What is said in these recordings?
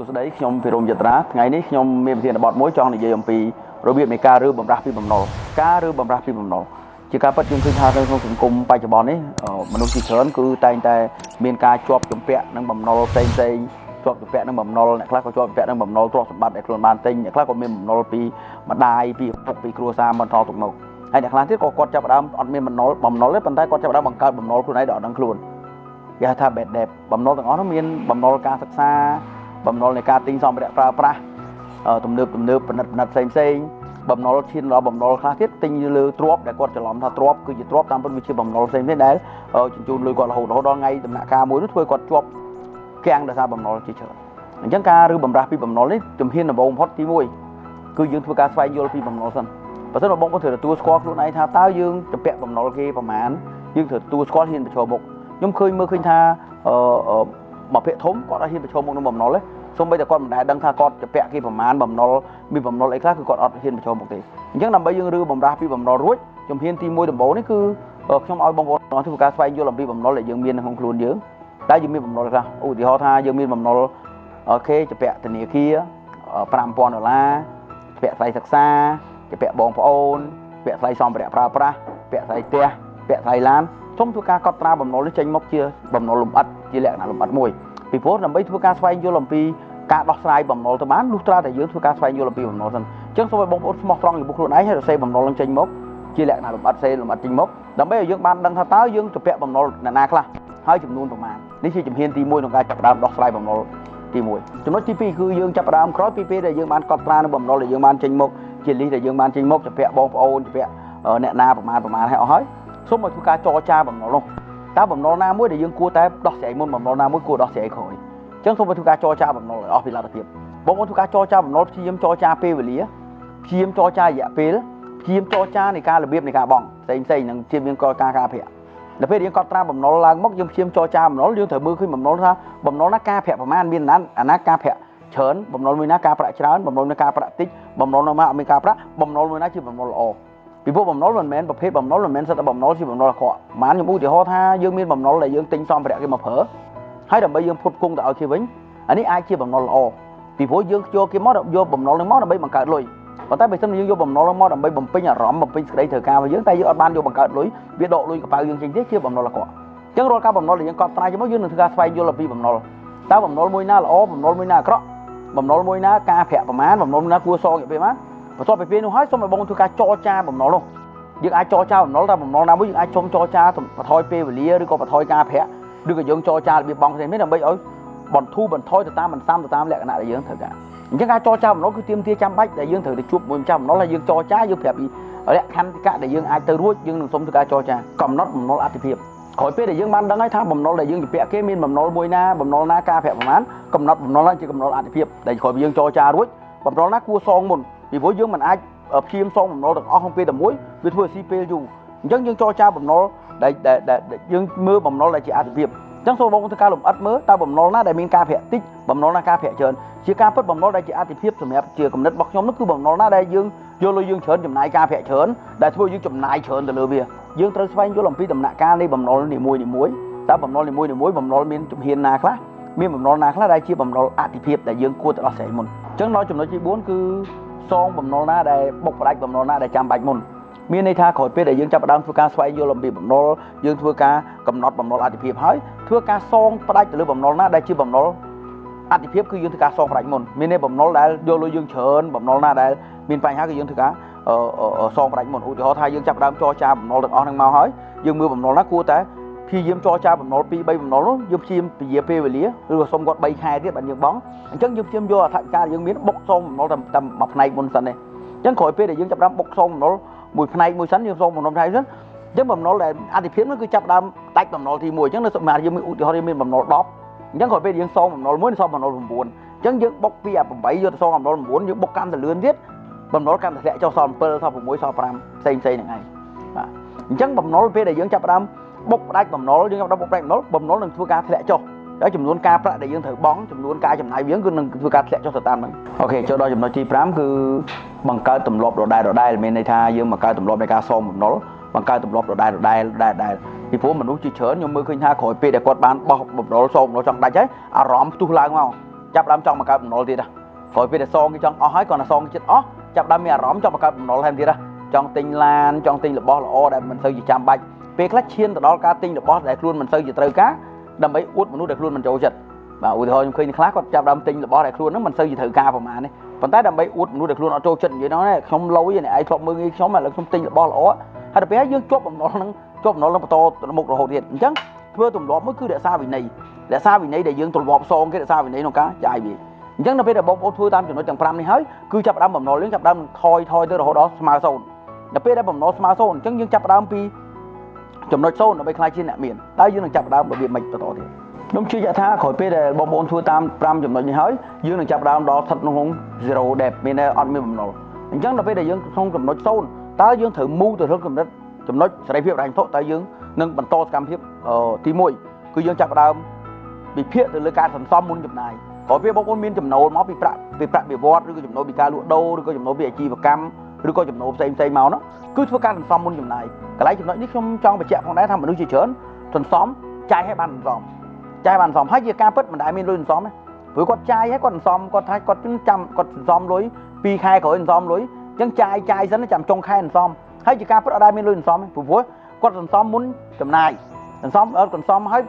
សួស្តីខ្ញុំភិរមយត្រាថ្ងៃនេះខ្ញុំមានប្រធានបទមួយចង់និយាយអំពីរបៀបនៃការរើបំរាស់ពីបំណុលការរើបំរាស់ពីបំណុលជាការពិតយើងឃើញថានៅក្នុងសង្គមបច្ចុប្បន្ននេះមនុស្សជាច្រើនគឺតែងតែមានការជាប់ជំពាក់នឹងបំណុលផ្សេងផ្សេងជាប់ជំពាក់នឹងបំណុលអ្នកខ្លះក៏ជាប់ជំពាក់នឹងបំណុលទ្រព្យសម្បត្តិដែលខ្លួនបានទិញអ្នកខ្លះក៏មានបំណុលពីម្ដាយពីឪពុកពីគ្រួសារបន្តទៅមុខហើយអ្នកខ្លះទៀតក៏គាត់ចាប់ផ្ដើមអត់មានបំណុលបំណុលទេប៉ុន្តែគាត់ចាប់ផ្ដើមបង្កើតបំណុលខ្លួនឯងដោយអត់ដឹងខ្លួនគេហៅថា bad debt បំណុលទាំងអស់នោះមានបំណុលការសិក្សា បំណុលនៃការទិញសម្ភារៈប្រើប្រាស់ទំនើបទំនើបផលិតផលិតផ្សេងផ្សេងបំណុលឈានដល់បំណុលខ្លះទៀតទិញលើទ្របដែលគាត់ច្រឡំថាទ្របគឺជាទ្របតាមពិតវាជាបំណុលផ្សេងផ្សេងដែលជញ្ជូនលុយគាត់រហូតរហូតដល់ថ្ងៃដំណាក់កាលមួយនោះធ្វើគាត់ជាប់គាំងដោយសារបំណុលជាច្រើនអញ្ចឹងការឬបំរាស់ពីបំណុលនេះជំហានដំបូងបំផុតទី1គឺយើងធ្វើការស្វែងយល់ពីបំណុលសិនបើមិនបងប្អូនត្រូវទទួលស្គាល់ខ្លួនឯងថាតើយើងទៅពាក់បំណុលគេប្រមាណយើងត្រូវទទួលស្គាល់ហ៊ានប្រឈមមុខខ្ញុំឃើញមើលឃើញថាអឺ មកភាកធំគាត់អត់ហ៊ានប្រឈមមុខនឹងបំណុលទេសូម្បីតែគាត់មិនដែលដឹងថាគាត់จะពាក់គេប្រមាណបំណុលមានបំណុលអីខ្លះគឺគាត់អត់ហ៊ានប្រឈមមុខទេអញ្ចឹងដើម្បីយើងឬបំរាស់ពីបំណុលរួចជំហានទី1ដំបូងនេះគឺខ្ញុំឲ្យបងប្អូនធ្វើការស្វែងយល់អំពីបំណុលដែលយើងមានក្នុងខ្លួនយើងតែយើងមានបំណុលខ្លះឧទាហរណ៍ថាយើងមានបំណុលអូខេជាពាក់ធនាគារ5000ដុល្លារពាក់ថ្លៃសិក្សាជាពាក់បងប្អូនពាក់ថ្លៃសម្ភារៈប្រើប្រាស់ពាក់ថ្លៃផ្ទះ ពាក់ថ្លៃឡានសូមធ្វើការកត់ត្រាបំណុលនេះចេញមកជាបំណុលលំអិតជាលក្ខណៈលំអិតមួយពីព្រោះដើម្បីធ្វើការស្វែងយល់អំពីការដោះស្រាយបំណុលទៅបានលុះត្រាតែយើងធ្វើការស្វែងយល់អំពីបំណុលសិនអញ្ចឹងសូមឲ្យបងប្អូនស្មោះត្រង់ចំពោះខ្លួនឯងហើយសរសេរបំណុលនឹងចេញមកជាលក្ខណៈលំអិតសេលំអិតចេញមកដើម្បីឲ្យយើងបានដឹងថាតើយើងទៅពាក់បំណុលអ្នកណាខ្លះហើយចំនួនប្រមាណនេះជាជំហានទី1ក្នុងការចាប់ផ្ដើមដោះស្រាយបំណុលទី1ចំណុចទី2គឺយើងចាប់ផ្ដើមក្រោយពីពេលដែលយើងបានកត់ត្រានៅបំណុលដែលយើងបានចេញមកជាលីសដែលយើងបានចេញមកជំពាក់បងប្អូនជំពាក់អ្នកណាប្រមាណប្រមាណឲ្យអស់ហើយ សូមឲ្យធ្វើការចរចាបំណុលនោះតើបំណុលណាមួយដែលយើងគួរតែដោះស្រាយមុនបំណុលណាមួយគួរដោះស្រាយក្រោយអញ្ចឹងសូមឲ្យធ្វើការចរចាបំណុលឲ្យអស់ពីលទ្ធភាពបងប្អូនធ្វើការចរចាបំណុលព្យាយាមចរចាពេលវេលាព្យាយាមចរចារយៈពេលព្យាយាមចរចានៃការរបៀបនៃការបង់ផ្សេងផ្សេងនឹងព្យាយាមកការការប្រាក់ដល់ពេលយើងកត់ត្រាបំណុលឡើងមកយើងព្យាយាមចរចាបំណុលយើងត្រូវមើលឃើញបំណុលថាបំណុលណាការប្រាក់ប្រមាណមានអាណាអាណាការប្រាក់ច្រើនបំណុលមួយណាការប្រាក់ច្រើនបំណុលមួយការប្រាក់តិចបំណុលនោះមកអត់មានការប្រាក់បំណុលមួយណាជាបំណុលល្អ ពីព្រោះបំណុលមិនមែនប្រភេទបំណុលមិនមែនសិតតែបំណុលជាបំណុលអាក្រក់បានខ្ញុំឧទាហរណ៍ថាយើងមានបំណុលដែលយើងទិញសម្ភារៈគេមកប្រើហើយដើម្បីយើងផ្គត់ផ្គង់ទៅឲ្យគេវិញអានេះអាចជាបំណុលល្អពីព្រោះយើងយកគេមកយកបំណុលនឹងមកដើម្បីបង្កើតលុយប៉ុន្តែបើសិនយើងយកបំណុលមកដើម្បីបំពេញអារម្មណ៍បំពេញសេចក្តីត្រូវការរបស់យើងតែយើងអត់បានយកបង្កើតលុយវាដកលុយកប៉ៅយើងចេញទេជាបំណុលអាក្រក់អញ្ចឹងរាល់ការបំណុលដែលយើងកត់ត្រាជាមួយយើងនឹងធ្វើការស្វែងយល់អំពីបំណុលតើបំណុលមួយណាល្អបំណុលមួយណាអាក្រក់បំណុលមួយណាការប្រាក់ប្រមាណបំណុលមួយណាគួរសងរយៈពេលប៉ុន្មាន បន្ទាប់ពីពេលនោះហើយសូមឲ្យបងធ្វើការចរចាបំណុលនោះយើងអាចចរចាបំណុលតែបំណុលណាមួយយើងអាចជុំចរចាបន្ថយពេលវេលាឬក៏បន្ថយការប្រាក់ឬក៏យើងចរចារបៀបបង់ផ្សេងៗដើម្បីឲ្យបន្ធូរបន្ថយទៅតាមបន្សាំទៅតាមលក្ខណៈដែលយើងត្រូវការអញ្ចឹងការចរចាបំណុលគឺទាមទារចាំបាច់ដែលយើងត្រូវទៅជួបមួយម្ចាស់បំណុលហើយយើងចរចាយើងប្រាប់ពីលក្ខខណ្ឌកៈដែលយើងអាចទៅរួចយើងនឹងសុំធ្វើការចរចាកំណត់បំណុលអតិភិបក្រោយពេលដែលយើងបានដឹងហើយថាបំណុលដែលយើងជពាក់គេមានបំណុលមួយណាបំណុលណាការប្រាក់ប្រមាណកំណត់បំណុលហ្នឹងជាកំណត់អតិភិបដែលក្រោយពីយើងចរចារួចបំណុលណាគួរសងមុន ពីព្រោះយើងមិនអាចព្យាយាមសងបំណុលទាំងអស់ក្នុងពេលតែមួយវាធ្វើឲ្យស៊ីពេលយូរអញ្ចឹងយើងចរចាបំណុលដែលយើងមើលបំណុលដែលជាអតិភិបអញ្ចឹងសូមបងធ្វើការលំអិតមើលតើបំណុលណាដែលមានការប្រាក់តិចបំណុលណាការប្រាក់ច្រើនជាការពិតបំណុលដែលជាអតិភិបសម្រាប់ជាកំណត់របស់ខ្ញុំនោះគឺបំណុលណាដែលយើងយកលុយយើងច្រើនចំណាយការប្រាក់ច្រើនដែលធ្វើយើងចំណាយច្រើនទៅលើវាយើងត្រូវស្វែងយល់អំពីដំណាក់កាលនៃបំណុលនីមួយនីមួយតើបំណុលនីមួយនីមួយបំណុលមានជំហានណាខ្លះមានបំណុលណាខ្លះដែលជាបំណុលអតិភិបដែលយើងគួរទៅដោះស្រាយមុនអញ្ចឹងដល់ចំណុចទី4គឺ សងបំណុលណាដែលបុកផ្ដាច់បំណុលណាដែលចាំបាច់មុនមានន័យថាក្រោយពេលដែលយើងចាប់ផ្ដើមធ្វើការស្វែងយល់អំពីបំណុលយើងធ្វើការកំណត់បំណុលអតិភិបហើយធ្វើការសងផ្ដាច់ទៅលើបំណុលណាដែលជាបំណុលអតិភិបគឺយើងធ្វើការសងផ្ដាច់មុនមានន័យបំណុលដែលយកលុយយើងច្រើនបំណុលណាដែលមានបញ្ហាគឺយើងធ្វើការសងផ្ដាច់មុនឧទាហរណ៍ថាយើងចាប់ដើមចរចាបំណុលទាំងអស់ហ្នឹងមកហើយយើងមើលបំណុលណាគួរតែ ព្យាយាមចរចាបំណុល2 3បំណុលនោះយើងព្យាយាមពជាពេលវេលាឬក៏សុំគាត់3ខែទៀតបានយើងបង់អញ្ចឹងយើងព្យាយាមយកអត្ថការយើងមានបុកសងបំណុលតែតែមួយផ្នែកមុនសិនទេអញ្ចឹងក្រោយពេលដែលយើងចាប់ដើមបុកសងបំណុលមួយផ្នែកមួយសិនយើងសងបំណុលផ្នែកសិនអញ្ចឹងបំណុលដែលអតិភិបនោះគឺចាប់ដើមដាច់បំណុលទី1អញ្ចឹងនៅសម្រាប់យើងមានឧទាហរណ៍យើងមានបំណុល10អញ្ចឹងក្រោយពេលយើងសងបំណុលមួយសងបំណុល9អញ្ចឹងយើងបុកពីអា8យកទៅសងបំណុល9យើងបុកកាន់តែលឿនទៀតបំណុលកាន់តែធ្លាក់ចុះសល់7សល់6សល់5ផ្សេងផ្សេងហ្នឹងឯងបាទអញ្ចឹងបំណុលពេលដែលយើងចាប់ផ្ដើម បុកផ្ដាច់បំណុលយើងចាប់ផ្ដើមបុកផ្ដាច់បំណុលបំណុលនឹងធ្វើការធ្លាក់ចុះហើយចំនួនការប្រាក់ដែលយើងត្រូវបង់ចំនួនការចំណាយយើងគឺនឹងធ្វើការធ្លាក់ចុះទៅតាមហ្នឹងអូខេចូលដល់ចំណុចទី5គឺបង្កើតទម្លាប់ដដែលដដែលមានន័យថាយើងបង្កើតទម្លាប់នៃការសងបំណុលបង្កើតទម្លាប់ដដែលដដែលដដែលពីព្រោះមនុស្សជាច្រើនខ្ញុំមើលឃើញថាក្រោយពេលដែលគាត់បានបោះបំណុលសងបំណុលចង់ដាច់ហើយអារម្មណ៍ផ្ទុះឡើងមកចាប់ដើមចង់បង្កើតបំណុលទៀតណាក្រោយពេលដែលសងគេចង់អស់ហើយគាត់ទៅសងចិត្តអស់ចាប់ដើមមានអារម្មណ៍ចង់បង្កើតបំណុលថែមទៀតណា ចង់ទិញឡានចង់ទិញរបស់ល្អដែលមិនសូវជាចាំបាច់ពេលខ្លះឈានទៅដល់ការទិញរបស់ដែលខ្លួនមិនសូវជាត្រូវការដើម្បីអួតមនុស្សដែលខ្លួនមិនចូលចិត្តបាទឧទាហរណ៍ខ្ញុំឃើញខ្លះគាត់ចាប់ដើមទិញរបស់ដែលខ្លួនហ្នឹងមិនសូវជាត្រូវការប្រហែលនេះប៉ុន្តែដើម្បីអួតមនុស្សដែលខ្លួនអត់ចូលចិត្តនិយាយហ្នឹងខ្ញុំលុយនេះឯងធ្លាប់មើលងាយខ្ញុំឥឡូវខ្ញុំទិញរបស់ល្អហើយទៅពេលយើងជាប់បំណុលហ្នឹងជាប់បំណុលនឹងបន្តទៅមុខរហូតទៀតអញ្ចឹងធ្វើទម្លាប់មួយគឺរក្សាវិន័យរក្សាវិន័យដែលយើងទម្លាប់សងគេរក្សាវិន័យក្នុងការចាយវាអញ្ចឹងនៅពេលដែលបងប្អូនធ្វើតាមចំណុចទាំង5នេះហើយគឺចាប់ផ្ដើមបំណុលយើងចាប់ផ្ដើមថយថយទៅរហូតដល់ស្មើសូន្យ ដល់ពេលដែលបំណុលស្មើសូន្យអញ្ចឹងយើងចាប់ផ្ដើមពីចំណុចសូន្យដើម្បីខ្លាយជាអ្នកមានតើយើងនឹងចាប់ផ្ដើមរបៀបម៉េចបន្តទៀតខ្ញុំជឿជាក់ថាក្រោយពេលដែលបងប្អូនធ្វើតាម5ចំណុចនេះហើយយើងនឹងចាប់ផ្ដើមដល់ស្ថិតក្នុង zero debt មានអត់មានបំណុលអញ្ចឹងដល់ពេលដែលយើងក្នុងចំណុចសូន្យតើយើងត្រូវ move ទៅរកកម្រិតចំណុចសេរីភាពរ៉ាញ់ធុតើយើងនឹងបន្តសកម្មភាពទី1គឺយើងចាប់ផ្ដើមវិភាគទៅលើការសន្សំមុនចំណាយព្រោះវាបងប្អូនមានចំណូលមកពីប្រាក់ពីប្រាក់បៀវត្សឬក៏ចំណូលពីការលក់ដូរឬក៏ចំណូលពីអាជីវកម្ម ឬក៏ចំណូលផ្សេងផ្សេងមកនោះគឺធ្វើការសន្សំមុនចំណាយកន្លែងចំណុចនេះខ្ញុំចង់បញ្ជាក់ផងដែរថាមនុស្សជាច្រើនសន្សំចាយឲ្យបានសន្សំចាយបានសន្សំហើយជាការពិតមិនដែលមានលុយសន្សំទេព្រោះគាត់ចាយឲ្យគាត់សន្សំគាត់ថាគាត់ចាំគាត់សន្សំលុយ2ខែក្រោយសន្សំលុយអញ្ចឹងចាយចាយសិនចាំចុងខែសន្សំហើយជាការពិតអត់ដែលមានលុយសន្សំទេព្រោះគាត់សន្សំមុនចំណាយសន្សំអត់សន្សំហើយ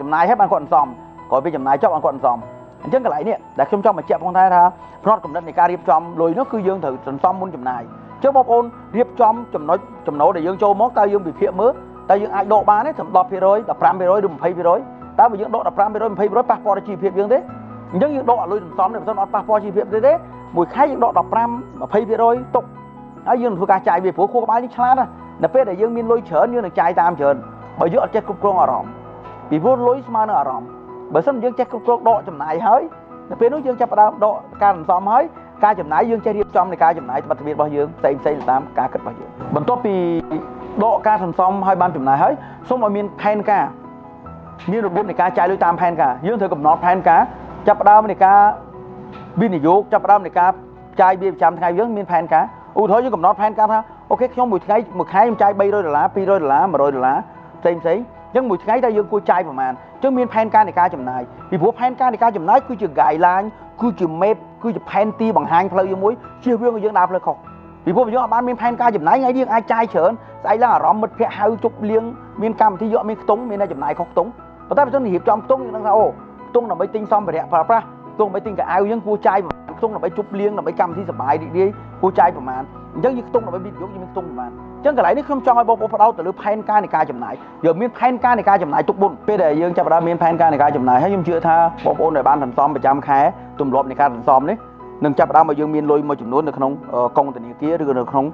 ចំណាយហើយបានគាត់សន្សំក្រោយពីចំណាយចប់បានគាត់សន្សំ អញ្ចឹងកន្លែងនេះដែលខ្ញុំចង់បញ្ជាក់ផងដែរថាផ្នត់កំណត់នៃការរៀបចំលុយនោះគឺយើងត្រូវសន្សំមុនចំណាយចុះបងប្អូនរៀបចំចំណុចចំណូលដែលយើងចូលមកតើយើងវិភាគមើលតើយើងអាចដកបានទេត្រឹម10% 15%ឬ20%តើបើយើងដក15% 20%ប៉ះពាល់ដល់ជីវភាពយើងទេអញ្ចឹងយើងដកឲ្យលុយសន្សំនេះមិនសិនអត់ប៉ះពាល់ជីវភាពទេទេមួយខែយើងដក15 20%ទុកហើយយើងធ្វើការចាយវាព្រោះខួរក្បាលនេះឆ្លាតណានៅពេលដែលយើងមានលុយច្រើនយើងនឹងចាយតាមច្រើនបើយើងអត់ចេះគ្រប់គ្រងអារម្មណ៍ពីព្រោះលុយស្មើនឹងអារម្មណ៍ បើមិនយើងចេះគ្រប់គ្រងដកចំណាយហើយនៅពេលនោះយើងចាប់ផ្ដើមដកការសន្សំហើយការចំណាយយើងចេះរៀបចំនៃការចំណាយសមត្ថភាពរបស់យើងផ្សេងផ្សេងតាមការគិតរបស់យើងបន្ទាប់ពីដកការសន្សំហើយបានចំណាយហើយសូមឲ្យមានផែនការមានរបបនៃការចាយលុយតាមផែនការយើងត្រូវកំណត់ផែនការចាប់ផ្ដើមនៃការវិនិយោគចាប់ផ្ដើមនៃការចាយវាប្រចាំថ្ងៃយើងមានផែនការឧទាហរណ៍យើងកំណត់ផែនការថាអូខេខ្ញុំមួយថ្ងៃមួយខែខ្ញុំចាយ300ដុល្លារ200ដុល្លារ100ដុល្លារផ្សេងផ្សេងអញ្ចឹងមួយថ្ងៃតើយើងគួរចាយប្រមាណអញ្ចឹងមានផែនការនៃការចំណាយពីព្រោះផែនការនៃការចំណាយគឺជា guideline គឺជា map គឺជាផែនទីបង្ហាញផ្លូវយើងមួយជៀសវាងឲ្យយើងដើរផ្លូវខុសពីព្រោះយើងអត់បានមានផែនការចំណាយថ្ងៃនេះយើងអាចចាយច្រើនស្អែកឡើងអារម្មណ៍មិត្តភ័ក្តិហៅជប់លៀងមានកម្មវិធីយកមានខ្ទង់មានតែចំណាយខុសខ្ទង់ប៉ុន្តែបើយើងរៀបចំខ្ទង់យើងដឹងថាអូខ្ទង់ដើម្បីទិញសម្ភារៈប្រើប្រាស់ខ្ទង់ដើម្បីទិញកៅអៅយើងគួរចាយខ្ទង់ដើម្បីជប់លៀងដើម្បីកម្មវិធីសបាយរីករាយគួរចាយប្រមាណអញ្ចឹងយើងខ្ទង់ដើម្បីវិនិយោគយើងមានខ្ទង់ប្រមាណអញ្ចឹងកន្លែងនេះខ្ញុំចង់ឲ្យបងប្អូនផ្ដោតទៅលើផែនការនៃការចំណាយយើងមានផែនការនៃការចំណាយទុកបុណ្យពេលដែលយើងចាប់ផ្ដើមមានផែនការនៃការចំណាយហើយខ្ញុំជឿថាបងប្អូនដែលបានសន្សំប្រចាំខែទម្លាប់នៃការសន្សំនេះនឹងចាប់ផ្ដើមឲ្យយើងមានលុយមួយចំនួននៅក្នុងកុងធនាគារឬក៏នៅក្នុង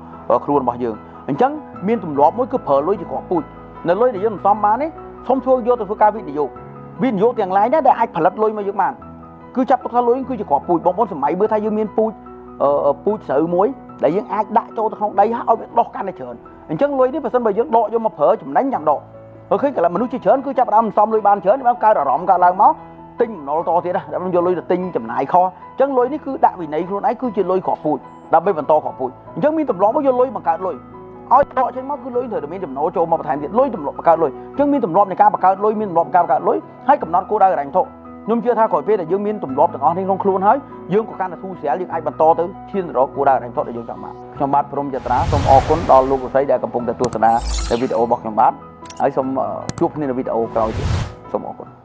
ខ្លួនរបស់យើងអញ្ចឹងមានទម្លាប់មួយគឺប្រើលុយជាគ្រាប់ពូជនៅលុយដែលយើងសន្សំបាននេះសូមធ្វើយកទៅធ្វើការវិនិយោគវិនិយោគទាំងឡាយដែរដែលអាចផលិតលុយមកយើងបានគឺចាប់ទុកថាលុយគឺជាគ្រាប់ពូជបងប្អូនសម័យមើលថាយើងមានពូជពូជស្រូវមួយ ដែលយើងអាចដាក់ចូលទៅក្នុងដីហើយឲ្យវាដុះកាន់តែច្រើនអញ្ចឹងលុយនេះបើសិនបើយើងដកយកមកប្រើចំណេញចាំដកឃើញកន្លែងមនុស្សជាច្រើនគឺចាប់ផ្ដើមសំលុយបានច្រើនបានកើតអារម្មណ៍កើតឡើងមកទិញបំណុលតទៀតណាយកលុយទៅទិញចំណាយខុសអញ្ចឹងលុយនេះគឺដាក់វិន័យខ្លួនឯងគឺជាលុយគ្រាប់ពូជដើម្បីបន្តគ្រាប់ពូជអញ្ចឹងមានទម្លាប់មកយកលុយបង្កើតលុយឲ្យដកចេញមកគឺលុយត្រូវតែមានចំណូលចូលមកបន្ថែមទៀតលុយទម្លាប់បង្កើតលុយអញ្ចឹងមានទម្លាប់នៃការបង្កើតលុយមានទម្លាប់ការបង្កើតលុយហើយកំណត់គោលដៅរ៉ាញ់ធុ ខ្ញុំជឿថាក្រោយពេលដែលយើងមានទម្លាប់ទាំងអស់នេះក្នុងខ្លួនហើយយើងក៏កាន់តែធូរស្រាលយើងអាចបន្តទៅឈានទៅរកគោលដៅរ៉ាញ់ធុដែលយើងចង់បានខ្ញុំបាទព្រំចត្រាសូមអរគុណដល់លោកលោកស្រីដែលកំពុងតែទស្សនានៅវីដេអូរបស់ខ្ញុំបាទហើយសូមជួបគ្នានៅវីដេអូក្រោយទៀតសូមអរគុណ